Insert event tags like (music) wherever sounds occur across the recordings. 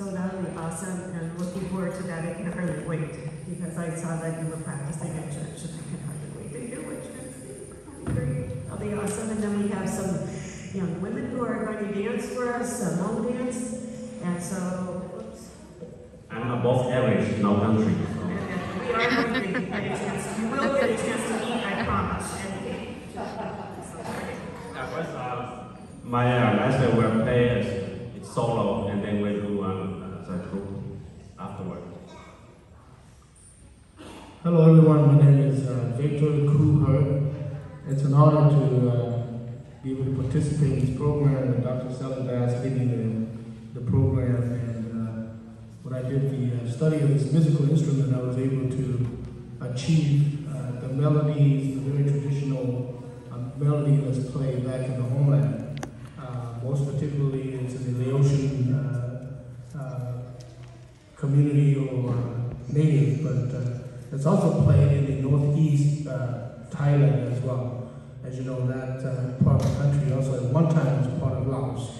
So that'll be awesome, and looking forward to that. I can hardly wait because I saw that you were practicing at church, and I can hardly wait to hear what you're going to. That'll be great. That'll be awesome. And then we have some young women who are going to dance for us, a long dance. And so, oops. I'm above average in our country. So. And, (laughs) and we are going to get a chance. You will get a chance to eat, I promise. And, At first, uh, my uh, master will play as it's solo, and then we do um, as a group afterward. Hello everyone, my name is uh, Victor Kuher. It's an honor to uh, be able to participate in this program and Dr. Sally Bass leading the, the program. And uh, when I did the uh, study of this musical instrument, I was able to achieve uh, the melodies, the very traditional uh, melody that's played back in the homeland. Most particularly, it's in the Laotian community or native, but it's also played in the northeast uh, Thailand as well. As you know, that uh, part of the country also at one time was part of Laos,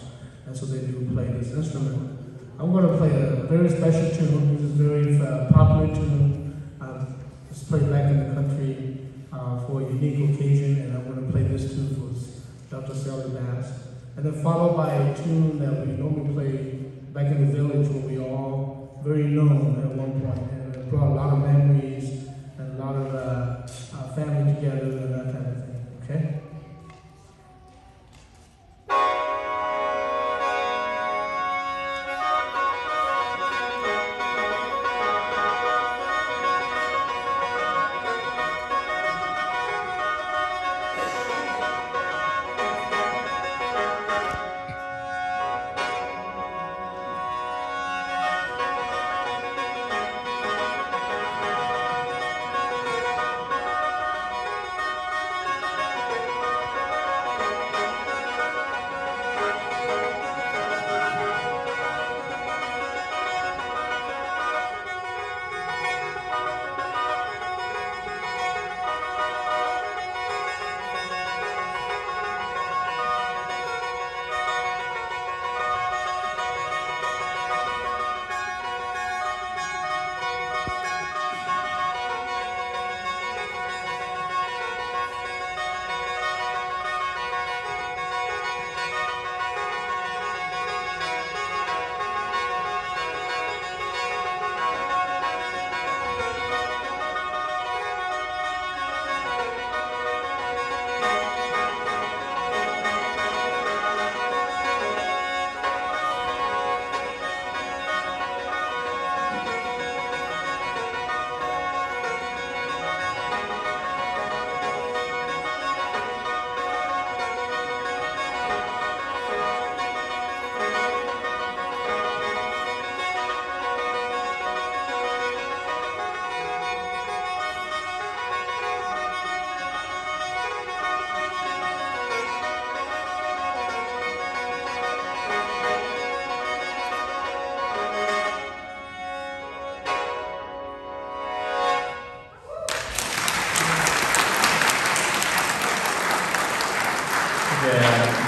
and so they do play this instrument. I'm going to play a very special tune. This is a very uh, popular tune. Um, it's played back in the country uh, for a unique occasion, and I'm going to play this tune for Dr. Sally Bass. And then followed by a tune that we normally play back in the village when we all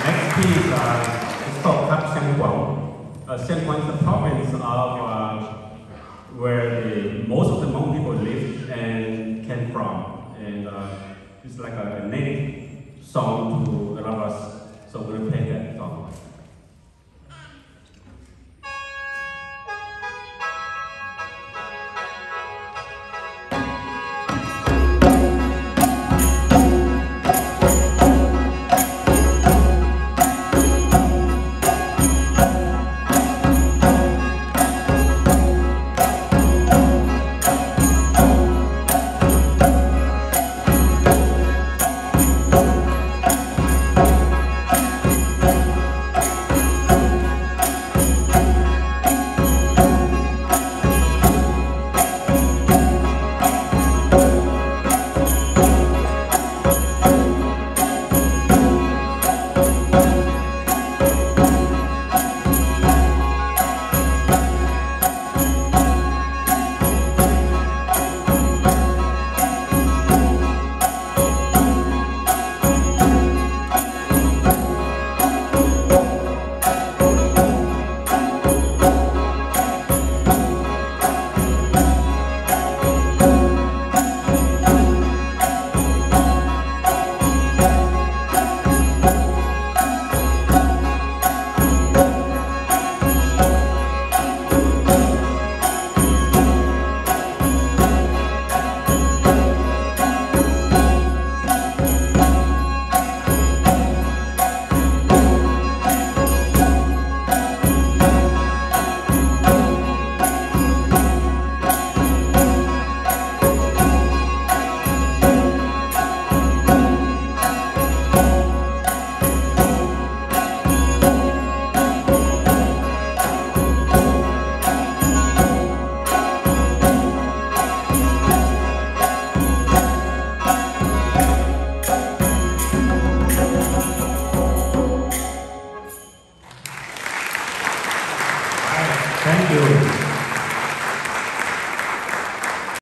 next piece uh, is called Kap Guang. Uh, Guang is the province of uh, where the, most of the Hmong people live and came from. And uh, it's like a, a native song to a lot of us. So we'll play that song.